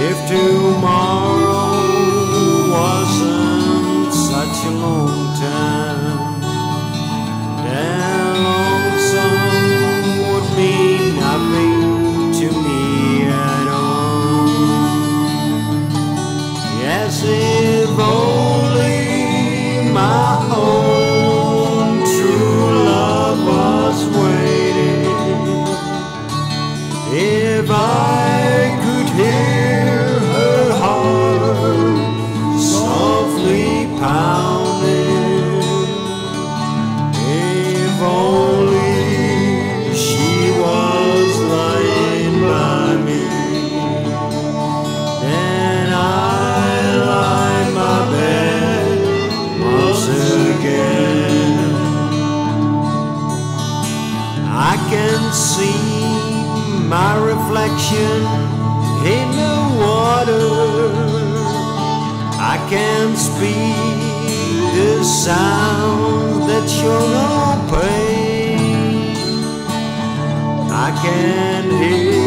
If tomorrow wasn't such a long time, then lonesome would mean nothing to me at all. Yes, if only my own true love was waiting, if I can see my reflection in the water. I can speak the sounds that show no pain. I can hear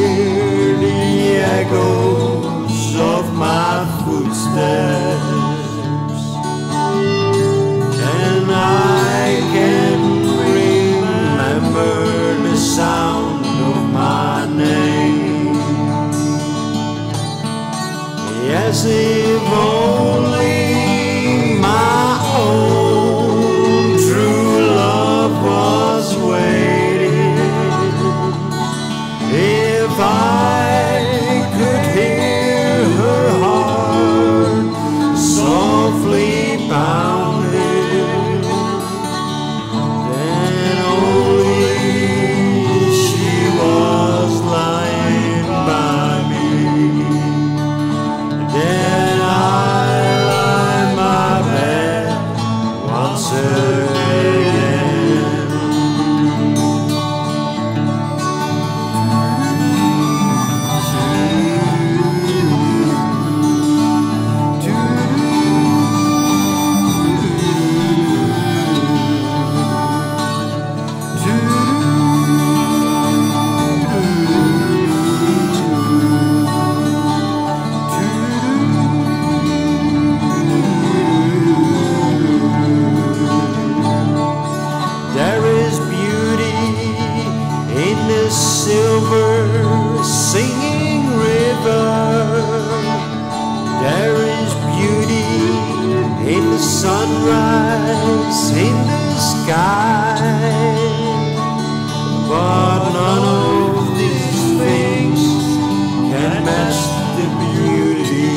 Yes, if sunrise in the sky. But none of these things can match the beauty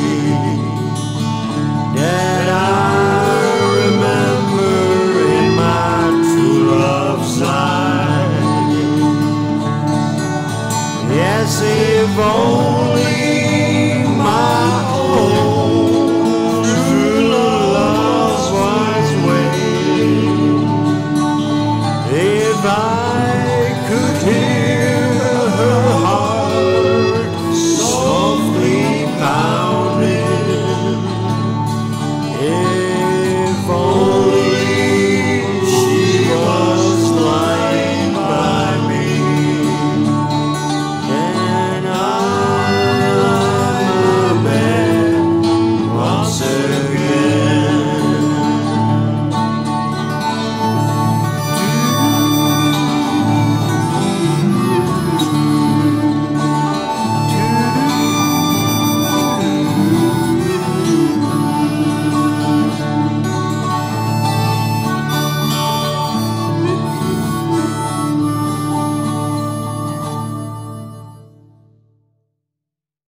that I remember in my true love's eyes. Yes, if only